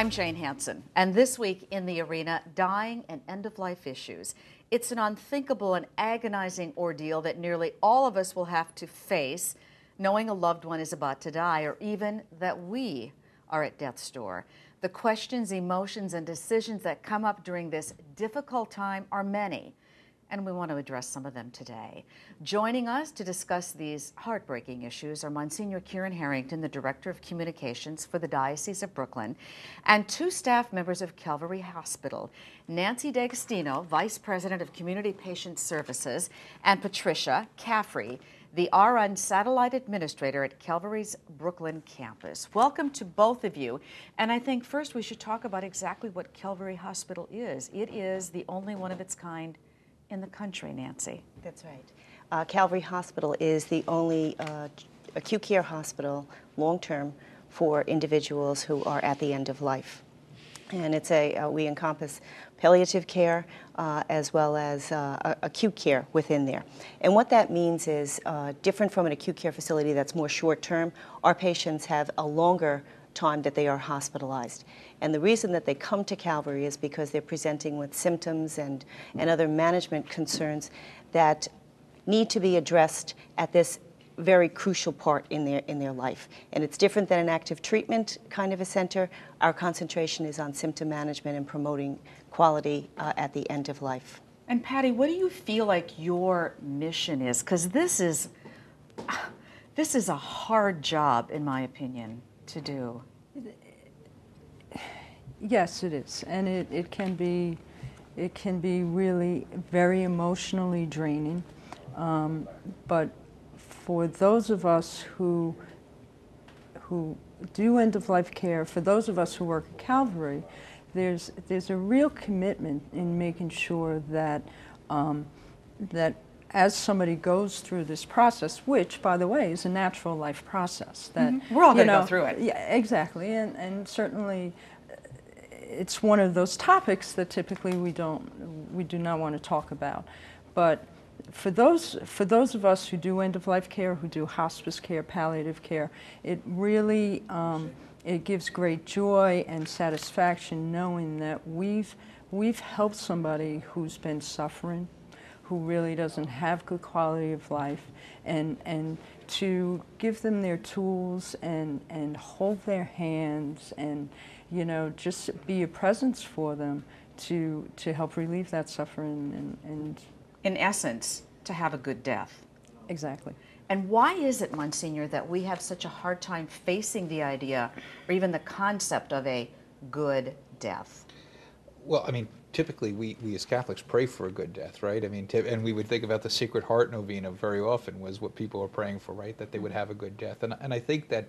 I'm Jane Hanson, and this week in the arena, dying and end of life issues. It's an unthinkable and agonizing ordeal that nearly all of us will have to face, knowing a loved one is about to die, or even that we are at death's door. The questions, emotions, and decisions that come up during this difficult time are many and we want to address some of them today. Joining us to discuss these heartbreaking issues are Monsignor Kieran Harrington, the Director of Communications for the Diocese of Brooklyn, and two staff members of Calvary Hospital, Nancy D'Agostino, Vice President of Community Patient Services, and Patricia Caffrey, the RN Satellite Administrator at Calvary's Brooklyn campus. Welcome to both of you. And I think first we should talk about exactly what Calvary Hospital is. It is the only one of its kind in the country, Nancy. That's right. Uh, Calvary Hospital is the only uh, acute care hospital, long term, for individuals who are at the end of life. And it's a, uh, we encompass palliative care uh, as well as uh, acute care within there. And what that means is uh, different from an acute care facility that's more short term, our patients have a longer time that they are hospitalized. And the reason that they come to Calvary is because they're presenting with symptoms and, and other management concerns that need to be addressed at this very crucial part in their in their life. And it's different than an active treatment kind of a center. Our concentration is on symptom management and promoting quality uh, at the end of life. And Patty, what do you feel like your mission is? Because this is this is a hard job, in my opinion, to do. Yes, it is, and it, it can be it can be really very emotionally draining. Um, but for those of us who who do end of life care, for those of us who work at Calvary, there's there's a real commitment in making sure that um, that as somebody goes through this process, which, by the way, is a natural life process, that mm-hmm. we're all going to go through it. Yeah, exactly, and and certainly it's one of those topics that typically we don't we do not want to talk about but for those for those of us who do end of life care who do hospice care palliative care it really um, it gives great joy and satisfaction knowing that we've we've helped somebody who's been suffering who really doesn't have good quality of life and and to give them their tools and and hold their hands and you know, just be a presence for them to, to help relieve that suffering and, and in essence, to have a good death. Exactly. And why is it, Monsignor, that we have such a hard time facing the idea or even the concept of a good death? Well, I mean, typically we, we as Catholics pray for a good death, right? I mean, t- and we would think about the Sacred Heart Novena very often was what people are praying for, right? That they would have a good death. And, and I think that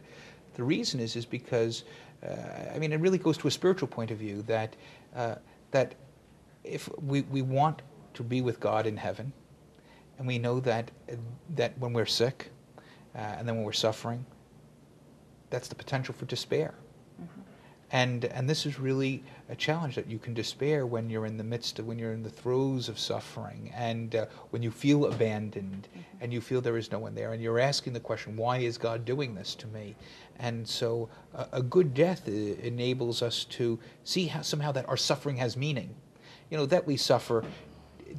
the reason is is because uh, I mean, it really goes to a spiritual point of view that uh, that if we, we want to be with God in heaven, and we know that that when we're sick, uh, and then when we're suffering, that's the potential for despair. And and this is really a challenge that you can despair when you're in the midst of when you're in the throes of suffering and uh, when you feel abandoned mm-hmm. and you feel there is no one there and you're asking the question, why is God doing this to me? And so uh, a good death uh, enables us to see how somehow that our suffering has meaning. You know, that we suffer,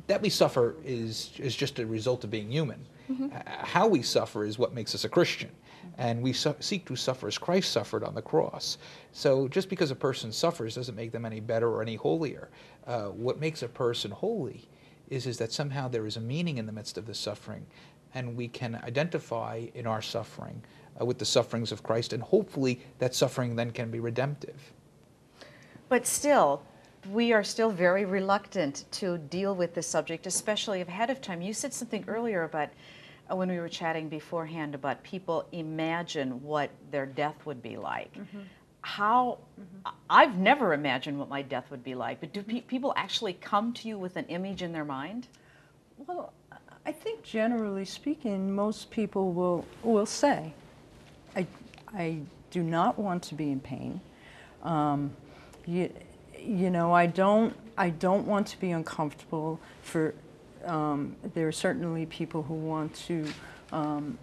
that we suffer is, is just a result of being human. Mm-hmm. How we suffer is what makes us a Christian. And we su- seek to suffer as Christ suffered on the cross. So just because a person suffers doesn't make them any better or any holier. Uh, what makes a person holy is, is that somehow there is a meaning in the midst of the suffering, and we can identify in our suffering uh, with the sufferings of Christ, and hopefully that suffering then can be redemptive. But still, we are still very reluctant to deal with this subject, especially ahead of time. You said something earlier about when we were chatting beforehand about people imagine what their death would be like. Mm-hmm. How mm-hmm. I've never imagined what my death would be like, but do pe- people actually come to you with an image in their mind? Well, I think generally speaking, most people will will say, I, I do not want to be in pain. Um, you, you know, I don't, I don't want to be uncomfortable. For um, there are certainly people who want to um,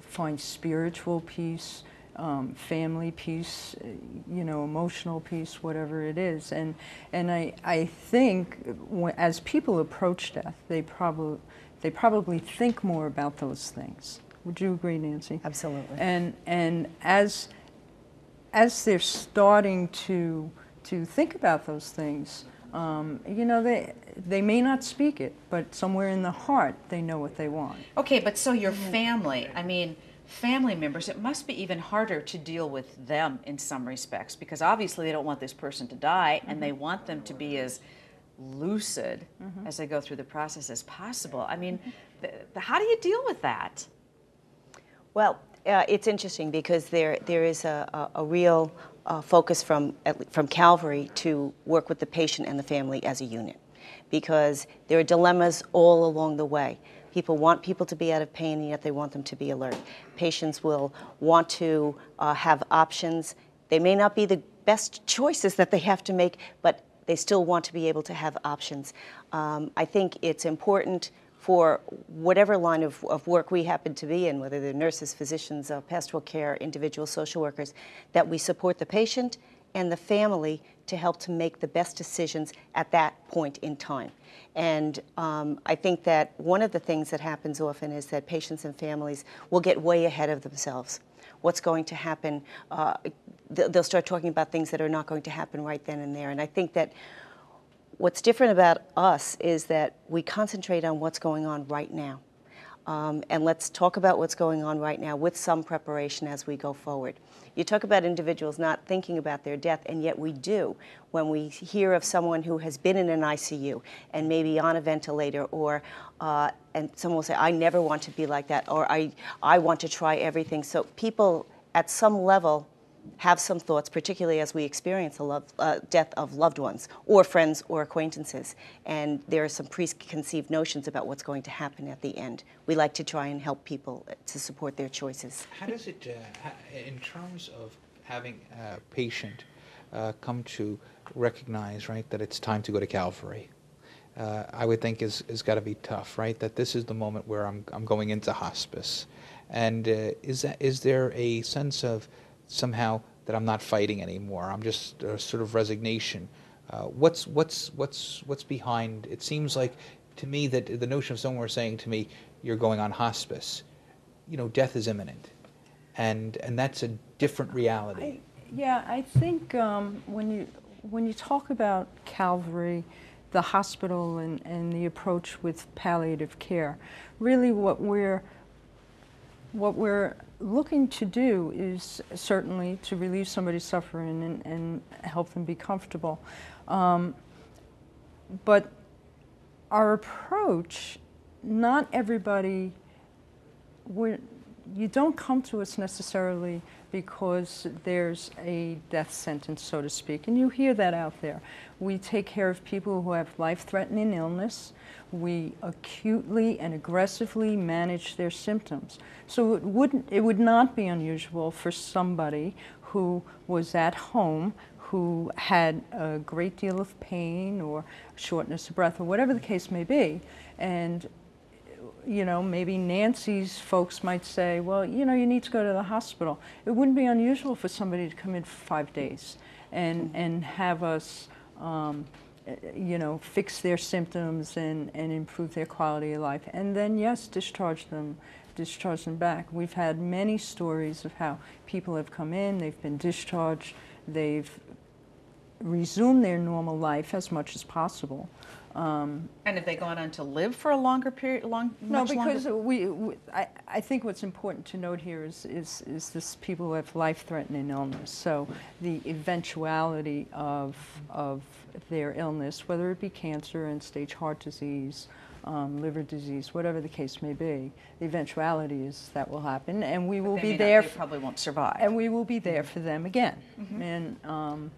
find spiritual peace. um, family peace, uh, you know, emotional peace, whatever it is. And, and I, I think when, as people approach death, they, probably they probably think more about those things. Would you agree, Nancy? Absolutely. And, and as, as they're starting to, to think about those things, um, you know, they, they may not speak it, but somewhere in the heart, they know what they want. Okay, but so your family, I mean, family members, it must be even harder to deal with them in some respects because obviously they don't want this person to die and they want them to be as lucid as they go through the process as possible. I mean, th- th- how do you deal with that? Well, uh, it's interesting because there, there is a, a, a real uh, focus from, from Calvary to work with the patient and the family as a unit because there are dilemmas all along the way. People want people to be out of pain, and yet they want them to be alert. Patients will want to uh, have options. They may not be the best choices that they have to make, but they still want to be able to have options. Um, I think it's important for whatever line of, of work we happen to be in, whether they're nurses, physicians, uh, pastoral care, individual social workers, that we support the patient and the family to help to make the best decisions at that point in time. And um, I think that one of the things that happens often is that patients and families will get way ahead of themselves. What's going to happen? Uh, they'll start talking about things that are not going to happen right then and there. And I think that what's different about us is that we concentrate on what's going on right now. Um, and let's talk about what's going on right now with some preparation as we go forward. You talk about individuals not thinking about their death, and yet we do when we hear of someone who has been in an ICU and maybe on a ventilator, or uh, and someone will say, "I never want to be like that," or "I I want to try everything." So people at some level have some thoughts, particularly as we experience the love, uh, death of loved ones or friends or acquaintances. And there are some preconceived notions about what's going to happen at the end. We like to try and help people to support their choices. How does it, uh, in terms of having a patient uh, come to recognize, right, that it's time to go to Calvary? Uh, I would think is is got to be tough, right? That this is the moment where I'm I'm going into hospice, and uh, is that is there a sense of somehow that I'm not fighting anymore? I'm just a sort of resignation. Uh, what's what's what's what's behind? It seems like to me that the notion of someone saying to me, "You're going on hospice," you know, death is imminent, and and that's a different reality. I, yeah, I think um, when you when you talk about Calvary, the hospital, and, and the approach with palliative care, really what we're what we're looking to do is certainly to relieve somebody's suffering and, and help them be comfortable. Um, but our approach, not everybody, you don't come to us necessarily because there's a death sentence, so to speak, and you hear that out there. We take care of people who have life threatening illness. We acutely and aggressively manage their symptoms. So it, wouldn't, it would not be unusual for somebody who was at home who had a great deal of pain or shortness of breath or whatever the case may be, and you know, maybe Nancy's folks might say, well, you know, you need to go to the hospital. It wouldn't be unusual for somebody to come in for five days and, and have us, um, you know, fix their symptoms and, and improve their quality of life. And then, yes, discharge them, discharge them back. We've had many stories of how people have come in, they've been discharged, they've resumed their normal life as much as possible. Um, And have they gone on to live for a longer period, long, no, much because longer? we, we I, I think what's important to note here is, is, is this people who have life-threatening illness. So the eventuality of, of their illness, whether it be cancer, and stage heart disease, um, liver disease, whatever the case may be, the eventuality is that will happen, and we will They be may not- there. They probably won't survive. and we will be there for them again. Mm-hmm. And um,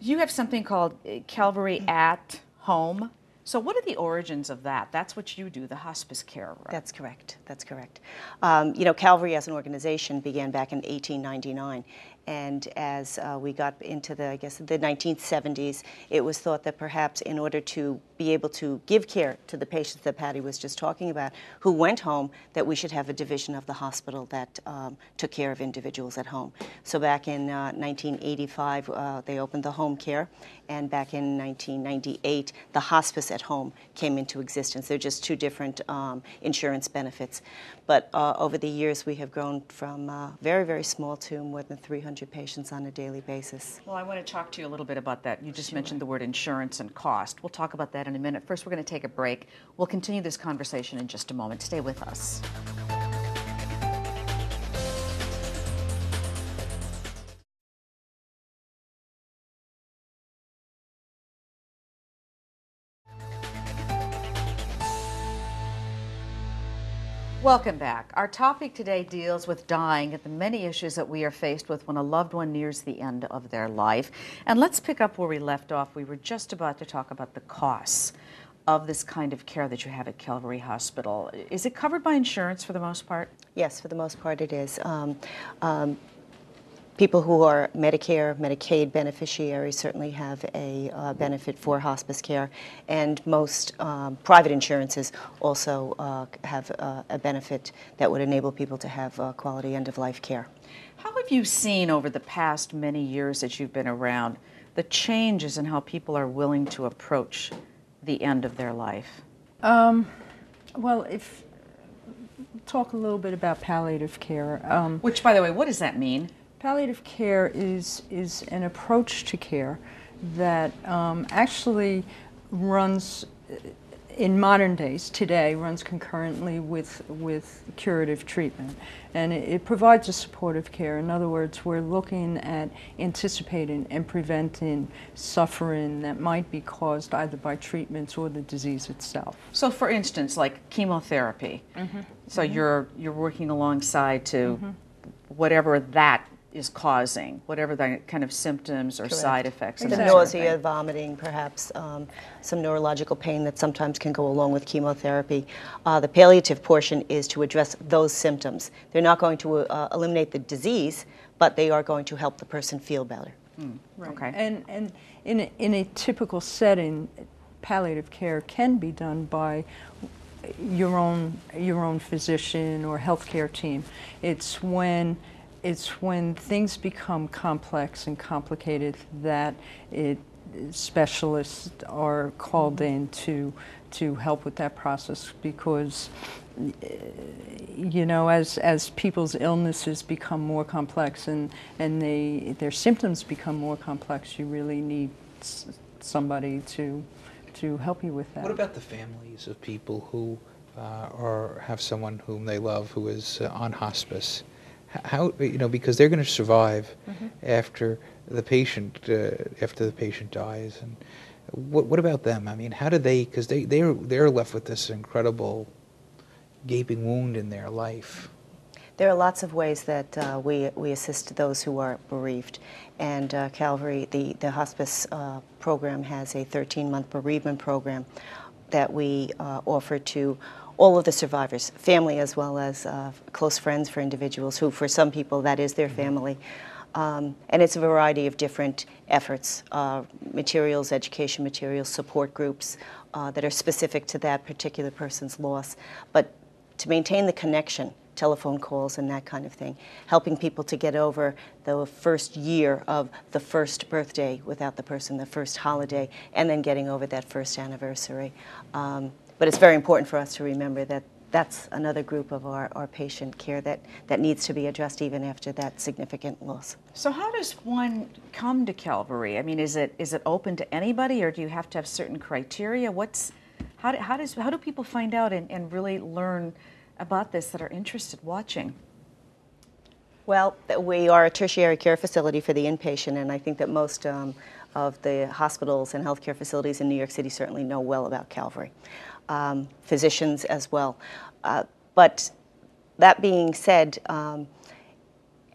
You have something called uh, Calvary at Home. So, what are the origins of that? That's what you do, the hospice care. Right? That's correct. That's correct. Um, you know, Calvary as an organization began back in 1899, And as uh, we got into the, I guess, the 1970s, it was thought that perhaps in order to be able to give care to the patients that Patty was just talking about, who went home, that we should have a division of the hospital that um, took care of individuals at home. So back in uh, 1985, uh, they opened the home care, and back in 1998, the hospice at home came into existence. They're just two different um, insurance benefits. But uh, over the years, we have grown from uh, very, very small to more than 300 patients on a daily basis. Well, I want to talk to you a little bit about that. You just mentioned the word insurance and cost. We'll talk about that in a minute. First, we're going to take a break. We'll continue this conversation in just a moment. Stay with us. Welcome back. Our topic today deals with dying and the many issues that we are faced with when a loved one nears the end of their life. And let's pick up where we left off. We were just about to talk about the costs of this kind of care that you have at Calvary Hospital. Is it covered by insurance for the most part? Yes, for the most part it is. Um, um, people who are Medicare, Medicaid beneficiaries certainly have a uh, benefit for hospice care, and most um, private insurances also uh, have uh, a benefit that would enable people to have uh, quality end of life care. How have you seen over the past many years that you've been around the changes in how people are willing to approach the end of their life? Um, well, if talk a little bit about palliative care. Um, Which, by the way, what does that mean? Palliative care is, is an approach to care that um, actually runs in modern days, today, runs concurrently with, with curative treatment. And it, it, provides a supportive care. In other words, we're looking at anticipating and preventing suffering that might be caused either by treatments or the disease itself. So, for instance, like chemotherapy. Mm-hmm. So, mm-hmm. You're, you're working alongside to mm-hmm. whatever that is causing, whatever the kind of symptoms or Correct. side effects. The nausea, vomiting, perhaps um, some neurological pain that sometimes can go along with chemotherapy. Uh, the palliative portion is to address those symptoms. They're not going to uh, eliminate the disease, but they are going to help the person feel better. Mm. Right. Okay. And, and in, a, in a typical setting, palliative care can be done by your own your own physician or healthcare team. It's when it's when things become complex and complicated that it, specialists are called in to to help with that process because you know as as people's illnesses become more complex and and they their symptoms become more complex you really need somebody to to help you with that. What about the families of people who uh, or have someone whom they love who is uh, on hospice how you know because they're going to survive mm-hmm. after the patient uh, after the patient dies and what what about them i mean how do they because they they're they're left with this incredible gaping wound in their life there are lots of ways that uh, we, we assist those who are bereaved. And uh, Calvary, the, the hospice uh, program, has a 13 month bereavement program that we uh, offer to all of the survivors, family as well as uh, close friends for individuals who, for some people, that is their mm-hmm. family. Um, and it's a variety of different efforts, uh, materials, education materials, support groups uh, that are specific to that particular person's loss. But to maintain the connection, telephone calls and that kind of thing, helping people to get over the first year of the first birthday without the person, the first holiday, and then getting over that first anniversary. Um, but it's very important for us to remember that that's another group of our, our patient care that, that needs to be addressed even after that significant loss. So how does one come to Calvary? I mean, is it is it open to anybody or do you have to have certain criteria? What's how, do, how does how do people find out and, and really learn about this that are interested watching? Well, we are a tertiary care facility for the inpatient, and I think that most um, of the hospitals and healthcare facilities in New York City certainly know well about Calvary um, physicians as well. Uh, but that being said, um,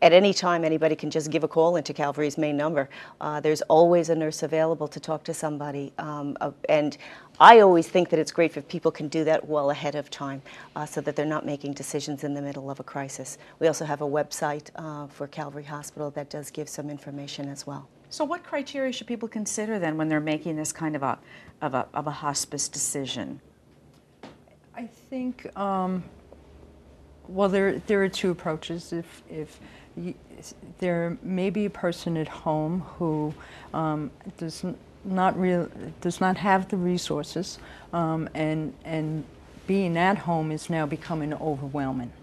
at any time, anybody can just give a call into Calvary's main number. Uh, there's always a nurse available to talk to somebody. Um, uh, and I always think that it's great if people can do that well ahead of time uh, so that they're not making decisions in the middle of a crisis. We also have a website uh, for Calvary Hospital that does give some information as well. So, what criteria should people consider then when they're making this kind of a, of a, of a hospice decision? I think, um, well, there, there are two approaches. If, if you, there may be a person at home who um, does not real, does not have the resources, um, and, and being at home is now becoming overwhelming.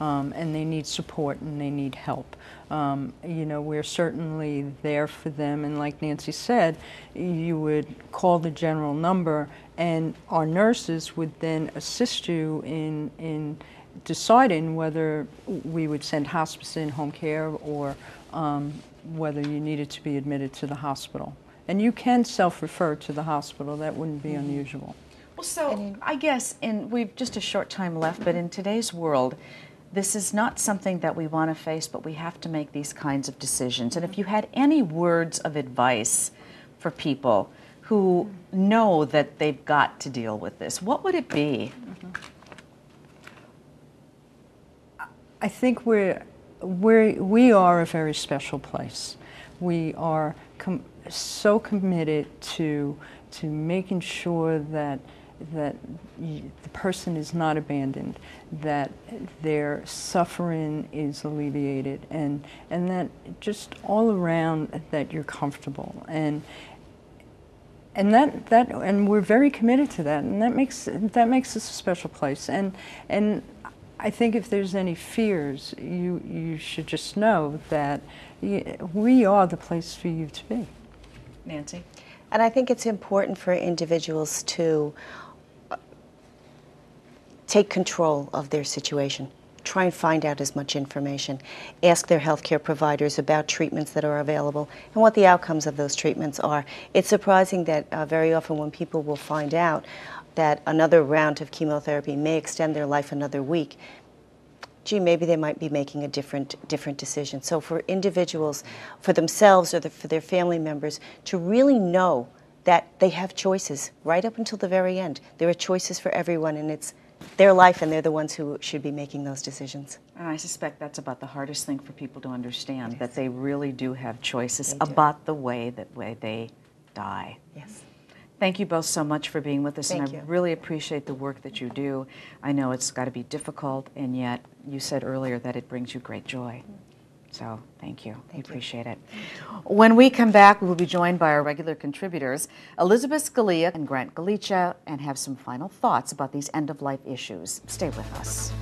Um, and they need support and they need help. Um, you know, we're certainly there for them, and like Nancy said, you would call the general number, and our nurses would then assist you in in deciding whether we would send hospice in home care or um, whether you needed to be admitted to the hospital. And you can self-refer to the hospital. That wouldn't be unusual. Well, so I guess in we've just a short time left, but in today's world, this is not something that we want to face, but we have to make these kinds of decisions. And if you had any words of advice for people who know that they've got to deal with this, what would it be? I think we're, we're, we are a very special place. We are com- so committed to, to making sure that, that the person is not abandoned, that their suffering is alleviated, and, and that just all around that you're comfortable. And, and that, that and we're very committed to that, and that makes that makes us a special place. And and I think if there's any fears, you you should just know that we are the place for you to be. Nancy? And I think it's important for individuals to uh, take control of their situation. Try and find out as much information. Ask their healthcare providers about treatments that are available and what the outcomes of those treatments are. It's surprising that uh, very often when people will find out that another round of chemotherapy may extend their life another week, gee, maybe they might be making a different different decision. So for individuals, for themselves or the, for their family members, to really know that they have choices right up until the very end. There are choices for everyone, and it's their life, and they're the ones who should be making those decisions. And I suspect that's about the hardest thing for people to understand that they really do have choices do. about the way that way they die. Yes. Thank you both so much for being with us, Thank and I you. really appreciate the work that you do. I know it's got to be difficult, and yet you said earlier that it brings you great joy. So thank you. we Thank you. appreciate it. When we come back, we will be joined by our regular contributors, Elizabeth Scalia and Grant Gallicho, and have some final thoughts about these end of life issues. Stay with us.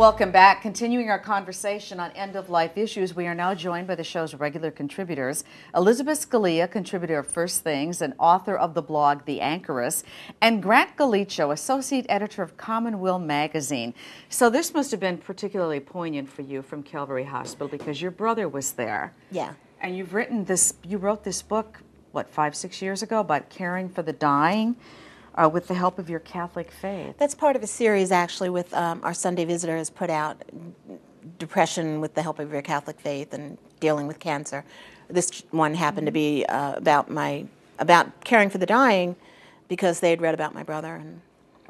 Welcome back. Continuing our conversation on end of life issues, we are now joined by the show's regular contributors Elizabeth Scalia, contributor of First Things and author of the blog The Anchoress, and Grant Gallicho, associate editor of Commonweal magazine. So, this must have been particularly poignant for you from Calvary Hospital because your brother was there. Yeah. And you've written this, you wrote this book, what, five, six years ago about caring for the dying uh, with the help of your Catholic faith. That's part of a series actually with um, our Sunday Visitor has put out depression with the help of your Catholic faith and dealing with cancer. This one happened to be uh, about my about caring for the dying because they had read about my brother and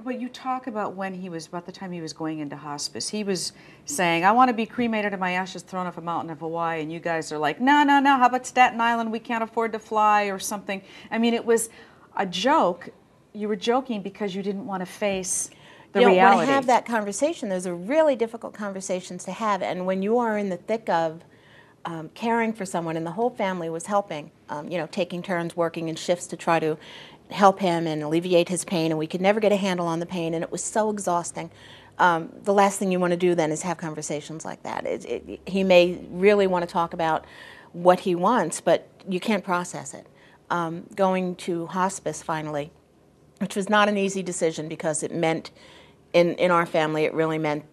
But you talk about when he was, about the time he was going into hospice. He was saying, I want to be cremated and my ashes thrown off a mountain of Hawaii. And you guys are like, no, no, no. How about Staten Island? We can't afford to fly or something. I mean, it was a joke. You were joking because you didn't want to face the you don't reality. want to have that conversation. Those are really difficult conversations to have. And when you are in the thick of um, caring for someone, and the whole family was helping, um, you know, taking turns working in shifts to try to help him and alleviate his pain, and we could never get a handle on the pain, and it was so exhausting. Um, the last thing you want to do then is have conversations like that. It, it, he may really want to talk about what he wants, but you can't process it. Um, going to hospice finally which was not an easy decision because it meant in, in our family, it really meant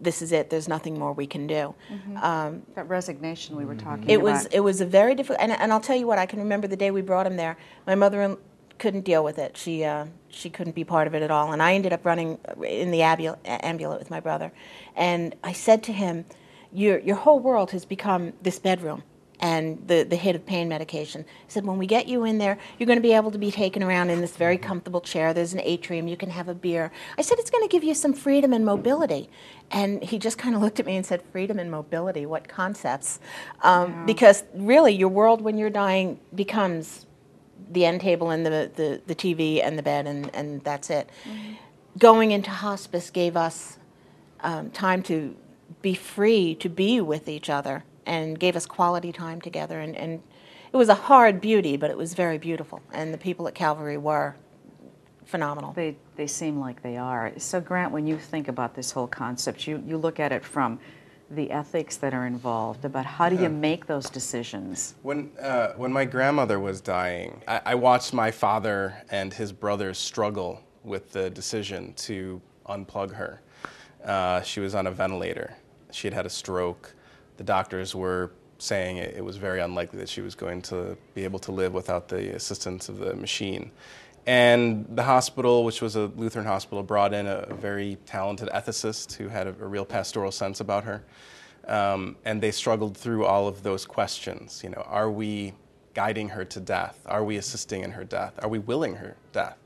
this is it. There's nothing more we can do. Um, That resignation we were Mm-hmm. talking it about. was it was a very difficult, and, and I'll tell you what. I can remember the day we brought him there. My mother couldn't deal with it. She uh, she couldn't be part of it at all, and I ended up running in the ambul- ambulance with my brother. And I said to him, "Your your whole world has become this bedroom." And the, the hit of pain medication. I said, when we get you in there, you're going to be able to be taken around in this very comfortable chair. There's an atrium. You can have a beer. I said, it's going to give you some freedom and mobility. And he just kind of looked at me and said, freedom and mobility, what concepts? Um, Because really, your world when you're dying becomes the end table and the, the, the TV and the bed, and, and that's it. Going into hospice gave us um, time to be free to be with each other and gave us quality time together. And, and it was a hard beauty, but it was very beautiful. And the people at Calvary were phenomenal. They, they seem like they are. So, Grant, when you think about this whole concept, you, you look at it from the ethics that are involved about how do you make those decisions? When, uh, when my grandmother was dying, I, I watched my father and his brothers struggle with the decision to unplug her. Uh, she was on a ventilator. She had had a stroke. The doctors were saying it, it was very unlikely that she was going to be able to live without the assistance of the machine. And the hospital, which was a Lutheran hospital, brought in a, a very talented ethicist who had a, a real pastoral sense about her. Um, and they struggled through all of those questions. You know, are we guiding her to death? Are we assisting in her death? Are we willing her death?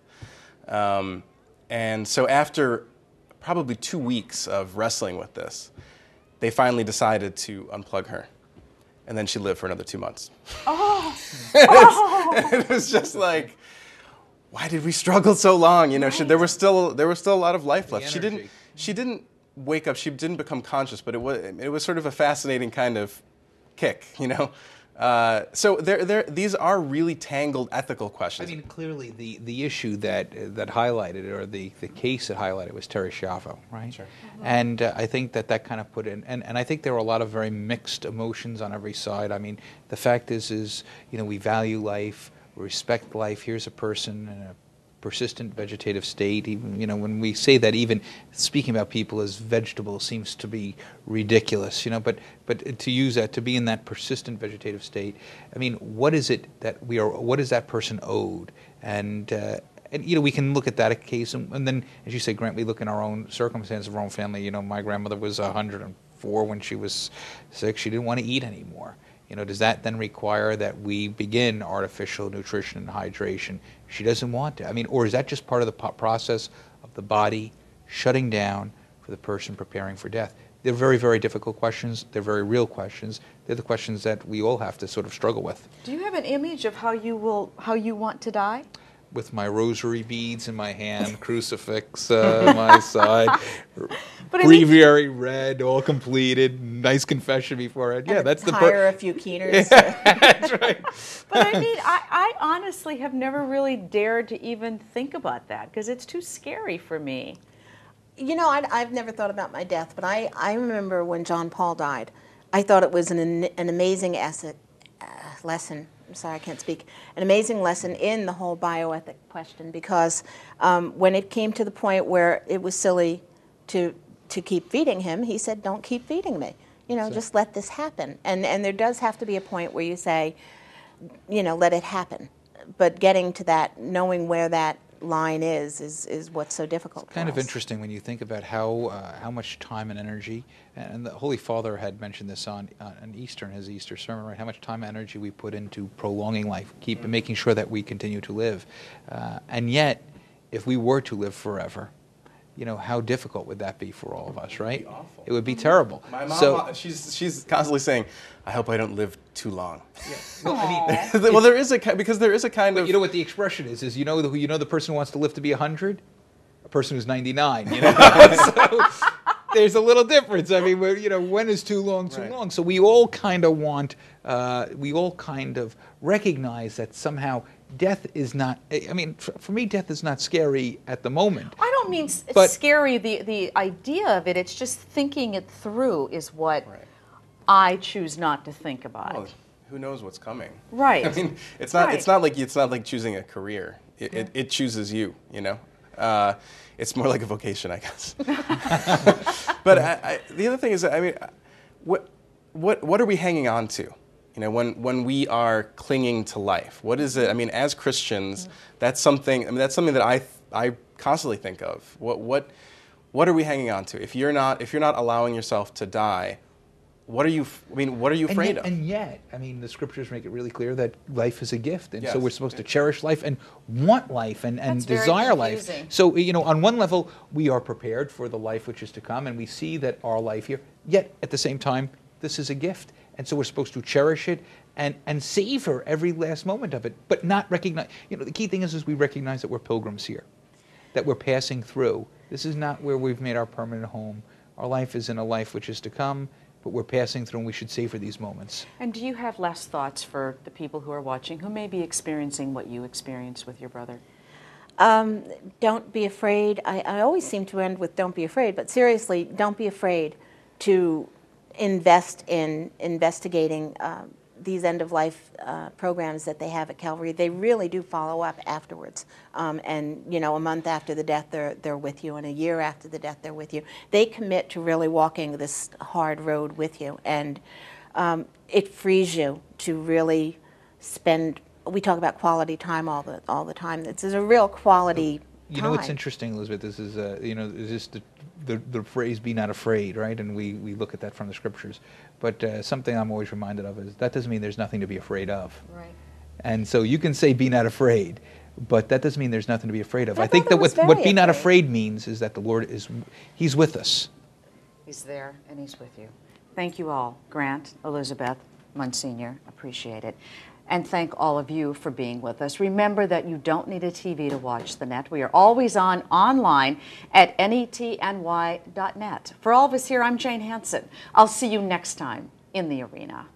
Um, and so after probably two weeks of wrestling with this, they finally decided to unplug her. And then she lived for another two months. Oh! oh. it was just like, why did we struggle so long? You know, she, there was still there was still a lot of life left. She didn't she didn't wake up. She didn't become conscious, but it was it was sort of a fascinating kind of kick. You know, uh, so there there these are really tangled ethical questions. I mean, clearly the, the issue that that highlighted or the, the case that highlighted was Terri Schiavo, right? Sure. And uh, I think that that kind of put in, and, and I think there were a lot of very mixed emotions on every side. I mean, the fact is, is you know, we value life, we respect life. Here's a person in a persistent vegetative state. Even you know, when we say that, even speaking about people as vegetables seems to be ridiculous. You know, but but to use that to be in that persistent vegetative state, I mean, what is it that we are? What is that person owed? And uh, and you know, we can look at that case, and, and then, as you say, Grant, we look in our own circumstances of our own family. You know, my grandmother was 104 when she was sick. She didn't want to eat anymore. You know, does that then require that we begin artificial nutrition and hydration? She doesn't want to. I mean, or is that just part of the process of the body shutting down for the person preparing for death? They're very, very difficult questions. They're very real questions. They're the questions that we all have to sort of struggle with. Do you have an image of how you will how you want to die? With my rosary beads in my hand, crucifix uh, on my side, But I mean- breviary read, all completed, nice confession beforehand. Yeah, that's the hire per- a few keeners. that's right. But I mean, I, I honestly have never really dared to even think about that because it's too scary for me. You know, I, I've never thought about my death, but I, I remember when John Paul died. I thought it was an, an amazing asset, uh, lesson. I'm sorry, I can't speak. An amazing lesson in the whole bioethic question because um, when it came to the point where it was silly to to keep feeding him, he said, "Don't keep feeding me. You know, just let this happen." And and there does have to be a point where you say, you know, let it happen. But getting to that, knowing where that line is, is, is what's so difficult. for kind of us. interesting when you think about how uh, how much time and energy, and the Holy Father had mentioned this on uh, on Easter in his Easter sermon, right? How much time and energy we put into prolonging life, keep making sure that we continue to live, uh, and yet, if we were to live forever, you know, how difficult would that be for all of us, right? awful. It would be terrible. my mom, so, she's she's constantly saying, "I hope I don't live too long." well, I mean, well, there is a ki- because there is a kind of you know what the expression is? Is you know the you know the person who wants to live to be hundred, a person who's ninety nine. You know, so there's a little difference. I mean, you know, when is too long too Right. long? So we all kind of want, uh, we all kind of recognize that somehow death is not. I mean, for, for me, death is not scary at the moment. I don't mean But- scary the the idea of it. It's just thinking it through is what Right. I choose not to think about. Well, who knows what's coming? Right. I mean, it's not. It's not like it's not like choosing a career. It, it, it chooses you. You know. Uh, it's more like a vocation, I guess. but I, I, the other thing is, I mean, what, what, what are we hanging on to? You know, when, when we are clinging to life, what is it? I mean, as Christians, that's something. I mean, that's something that I, I constantly think of. What, what, what are we hanging on to? If you're not, if you're not allowing yourself to die, what are you? I mean, what are you And afraid yet, of? and yet, I mean, the scriptures make it really clear that life is a gift, and so we're supposed to cherish life and want life and, and That's desire life. So, you know, on one level, we are prepared for the life which is to come, and we see that our life here. Yet, at the same time, this is a gift, and so we're supposed to cherish it and and savor every last moment of it, but not recognize. You know, the key thing is, is we recognize that we're pilgrims here, that we're passing through. This is not where we've made our permanent home. Our life is in a life which is to come, but we're passing through, and we should savor these moments. And do you have last thoughts for the people who are watching who may be experiencing what you experienced with your brother? Um, don't be afraid. I, I always seem to end with don't be afraid, but seriously, don't be afraid to invest in investigating um, these end of life uh, programs that they have at Calvary. They really do follow up afterwards. Um, and, you know, a month after the death, they're, they're with you, and a year after the death, they're with you. They commit to really walking this hard road with you. And um, it frees you to really spend. We talk about quality time all the all the time. This is a real quality. You know, it's time. interesting, Elizabeth. This is, uh, you know, is just the, the, the phrase "be not afraid," right? And we, we look at that from the scriptures. But uh, something I'm always reminded of is that doesn't mean there's nothing to be afraid of. Right. And so you can say "be not afraid," but that doesn't mean there's nothing to be afraid of. My I think that what, what "be not afraid. afraid" means is that the Lord is, He's with us. He's there and he's with you. Thank you all, Grant, Elizabeth, Monsignor. Appreciate it. And thank all of you for being with us. Remember that you don't need a TV to watch the net. We are always on online at netny.net. For all of us here, I'm Jane Hanson. I'll see you next time in the arena.